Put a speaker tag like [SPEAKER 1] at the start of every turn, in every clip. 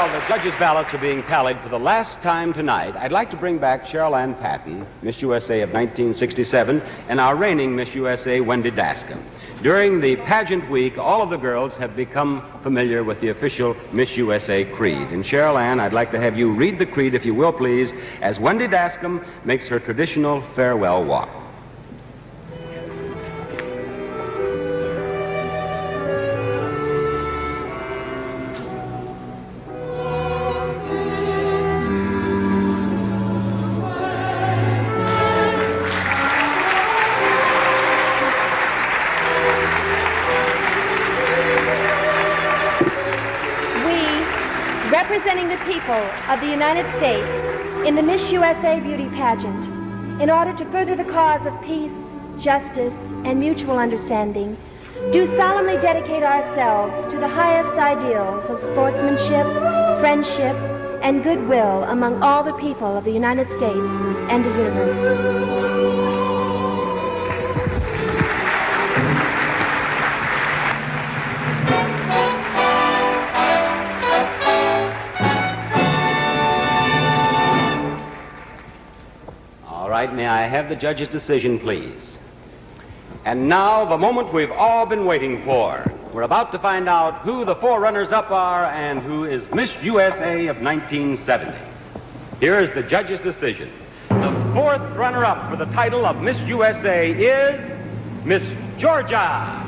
[SPEAKER 1] while the judges' ballots are being tallied for the last time tonight, I'd like to bring back Cheryl Ann Patton, Miss USA of 1967, and our reigning Miss USA, Wendy Dascomb. During the pageant week, all of the girls have become familiar with the official Miss USA creed. And Cheryl Ann, I'd like to have you read the creed, if you will, please, as Wendy Dascomb makes her traditional farewell walk.
[SPEAKER 2] Representing the people of the United States in the Miss USA beauty pageant, in order to further the cause of peace, justice, and mutual understanding, do solemnly dedicate ourselves to the highest ideals of sportsmanship, friendship, and goodwill among all the people of the United States and the universe.
[SPEAKER 1] Right, may I have the judge's decision, please? And now, the moment we've all been waiting for. We're about to find out who the four runners up are and who is Miss USA of 1970. Here is the judge's decision. The fourth runner up for the title of Miss USA is Miss Georgia.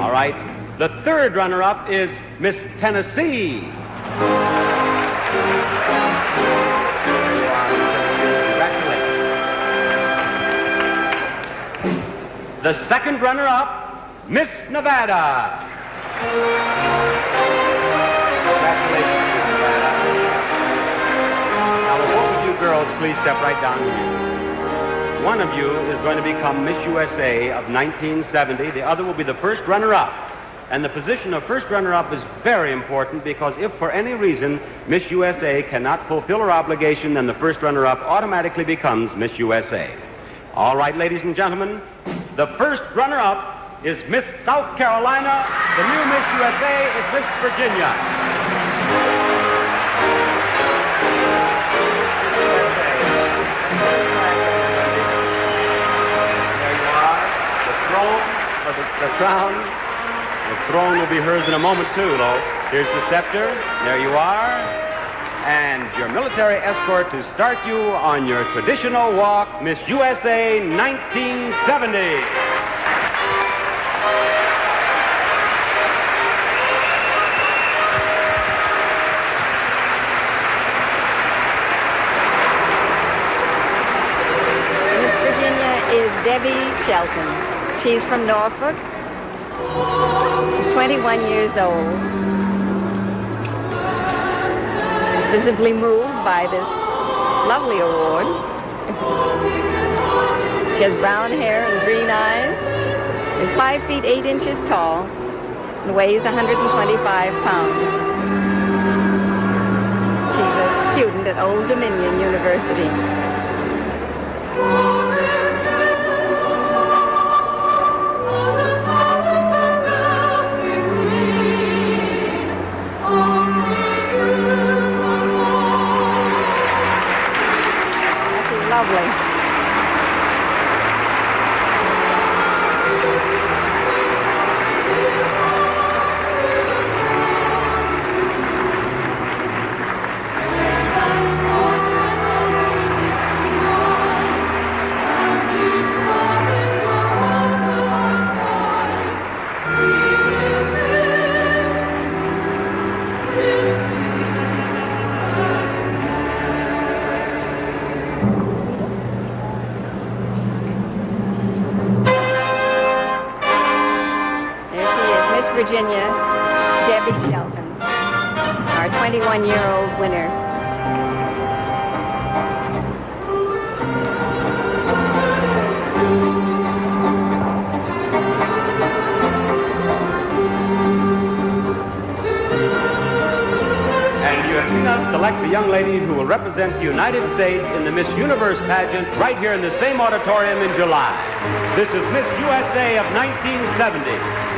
[SPEAKER 1] All right, the third runner up is Miss Tennessee. The second runner up, Miss Nevada. Nevada. Both of you girls, please step right down here. One of you is going to become Miss USA of 1970. The other will be the first runner up. And the position of first runner-up is very important because if for any reason Miss USA cannot fulfill her obligation, then the first runner-up automatically becomes Miss USA. All right, ladies and gentlemen, the first runner-up is Miss South Carolina. The new Miss USA is Miss Virginia. There you are. The throne, the, the crown throne will be hers in a moment, too, though. Here's the scepter. There you are. And your military escort to start you on your traditional walk, Miss USA 1970.
[SPEAKER 3] Miss Virginia is Debbie Shelton. She's from Norfolk. She's 21 years old. She's visibly moved by this lovely award. she has brown hair and green eyes, is 5 feet 8 inches tall, and weighs 125 pounds. She's a student at Old Dominion University. Virginia, Debbie Shelton, our 21-year-old winner.
[SPEAKER 1] Select the young ladies who will represent the United States in the Miss Universe pageant right here in the same auditorium in July. This is Miss USA of 1970,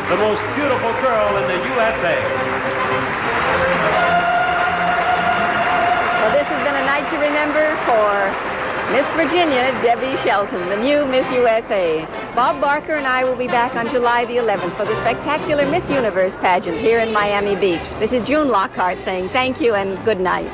[SPEAKER 1] the most beautiful girl in the USA.
[SPEAKER 3] Well, this has been a night to remember for Miss Virginia, Debbie Shelton, the new Miss USA. Bob Barker and I will be back on July the 11th for the spectacular Miss Universe pageant here in Miami Beach. This is June Lockhart saying thank you and good night.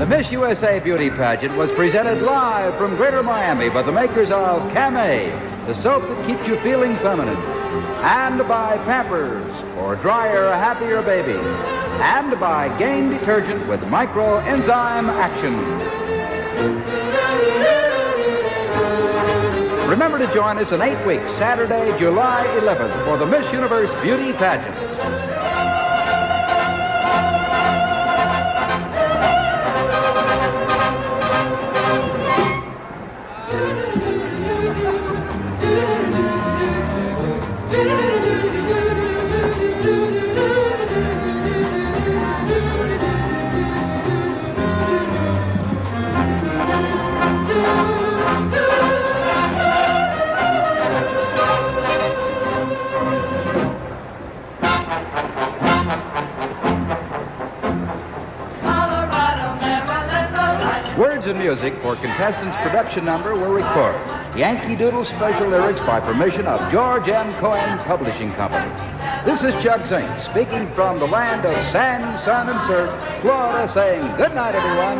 [SPEAKER 4] The Miss USA Beauty Pageant was presented live from Greater Miami by the makers of Camay, the soap that keeps you feeling feminine, and by Pampers for drier, happier babies, and by Gain Detergent with micro enzyme action. Remember to join us in eight weeks, Saturday, July 11th, for the Miss Universe Beauty Pageant. And music for contestants' production number were recorded. Yankee Doodle special lyrics by permission of George M. Cohan Publishing Company. This is Chuck Zink speaking from the land of sand, sun, and surf, Florida, saying good night, everyone.